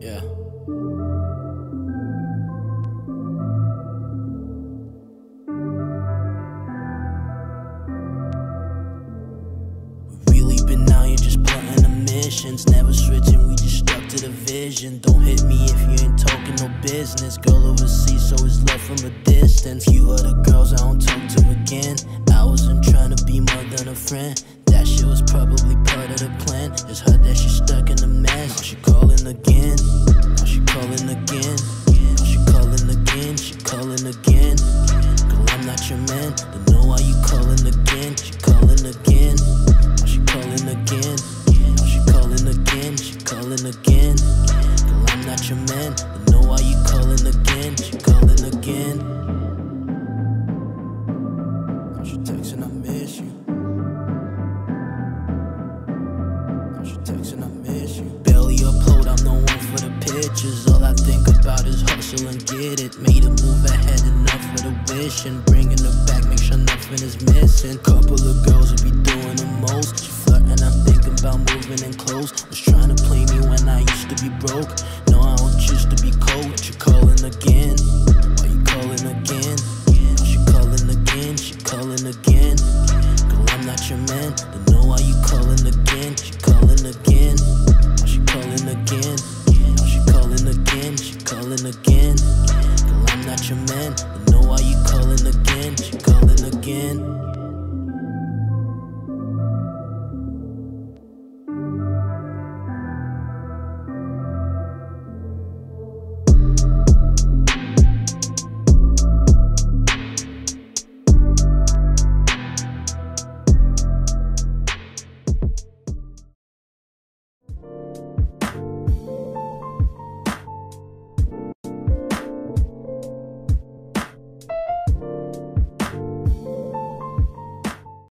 Yeah. Really been out here just plotting the missions, never switching, we just stuck to the vision. Don't hit me if you ain't talking no business. Girl overseas, so it's love from a distance. You other girls I don't talk to again. I wasn't trying to be more than a friend. Now she texting, I miss you. Now she texting, I miss you. Barely upload, I'm the one for the pictures. All I think about is hustle and get it. Made a move ahead enough for the wish and bringing it back, make sure nothing is missing. Couple of girls who be doing the most. She flirting, I'm thinking about moving in close. Was trying to play me when I used to be broke.